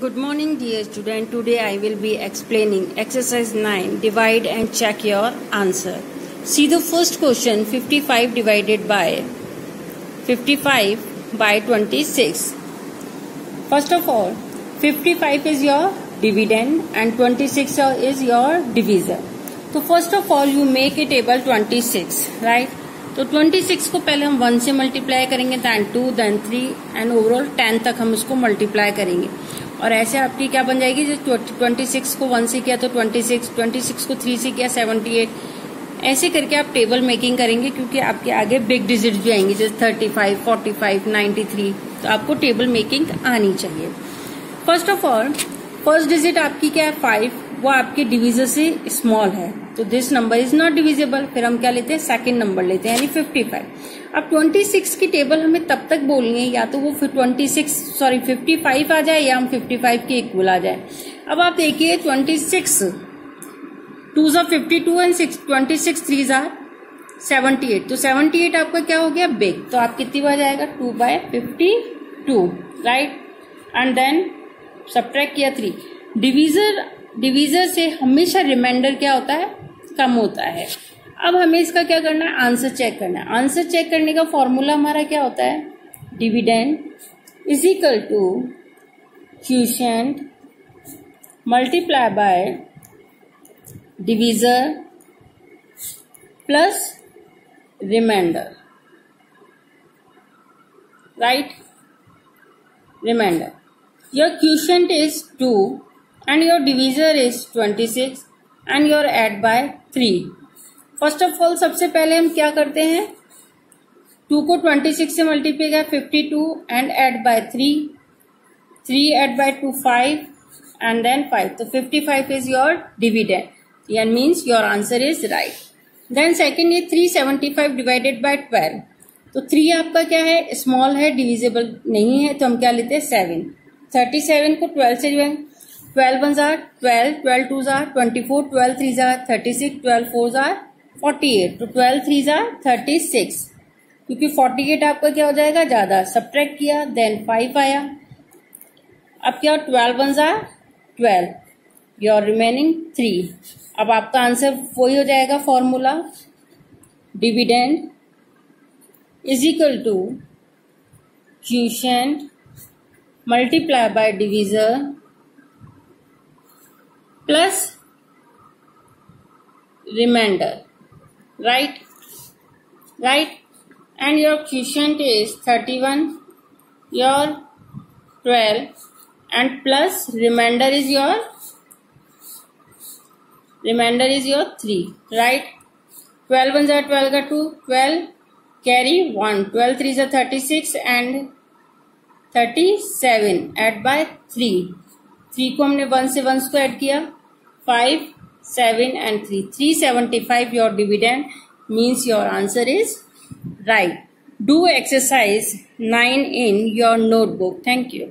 Good morning dear student. Today I will be explaining exercise 9 divide and check your answer. See the first question 55 divided by 55 by 26. First of all 55 is your dividend and 26 is your divisor. So first of all you make a table 26 right तो 26 को पहले हम 1 से multiply करेंगे then 2 then 3 and overall 10 तक हम उसको multiply करेंगे और ऐसे आपकी क्या बन जाएगी? जो 26 को वन से किया तो 26 26 को थ्री से किया 78 ऐसे करके आप टेबल मेकिंग करेंगे, क्योंकि आपके आगे बिग डिजिट भी आएँगे, जैसे 35 45 93 तो आपको टेबल मेकिंग आनी चाहिए। First of all first digit आपकी क्या है? फाइव वो आपके डिविजर से स्मॉल है। तो this number is not divisible फिर हम क्या लेते हैं? सेकंड नंबर लेते हैं, यानी 55 अब 26 की टेबल हमें तब तक बोलनी है, या तो वो 26 सॉरी 55 आ जाए, या हम 55 के इक्वल आ जाए। अब आप देखिए 26 two jar fifty two and six twenty six three jar seventy eight तो सेवेंटी एट आपका क्या हो गया? बिग तो आप कितनी बार जाएगा? Two by fifty two right and then subtract किया थ्री डिविजर डिविजर से हमेशा रिमाइंडर क्या होता है? कम होता है। अब हमें इसका क्या करना है? आंसर चेक करना है। आंसर चेक करने का फॉर्मूला हमारा क्या होता है? Dividend is equal to quotient multiply by divisor plus remainder right remainder your quotient is two and your divisor is 26 and your add by 3 first of all सबसे पहले हम क्या करते हैं? टू को 26 से मल्टीप्लाई किया 52 and add by 3 3 add by 2 5 and then 5 तो 55 इज़ योर डिविडेंड यान means your answer is right then second ये 375 डिवाइडेड बाय 12 तो थ्री आपका क्या है? स्मॉल है डिविजिबल नहीं है तो हम क्या लेते हैं? 7 37 को 12 से डिवाइड ट्वेल्व वन जार, ट्वेल्व ट्वेल्व टू जार, ट्वेंटी फोर, ट्वेल्व थ्री जार, थर्टी सिक्स, ट्वेल्व फोर जार, फोर्टी एट तो ट्वेल्व थ्री जार, थर्टी सिक्स। क्योंकि फोर्टी एट आपका क्या हो जाएगा? ज़्यादा। सब्ट्रैक्ट किया देन फाइव आया। अब क्या ट्वेल्व वन जार, ट्वेल्व। योर रिमेनिंग थ्री अब आपका आंसर वही हो जाएगा formula dividend is equal to quotient multiply by divisor plus remainder. Right? Right? And your quotient is 31 your 12 and plus remainder is your remainder is your 3 right? 12 ones are 12 ka 2 12 carry 1 12 3 are 36 and 37 add by 3 three को हमने one से one को add किया, five, seven and three three seventy five your dividend means your answer is right do exercise nine in your notebook thank you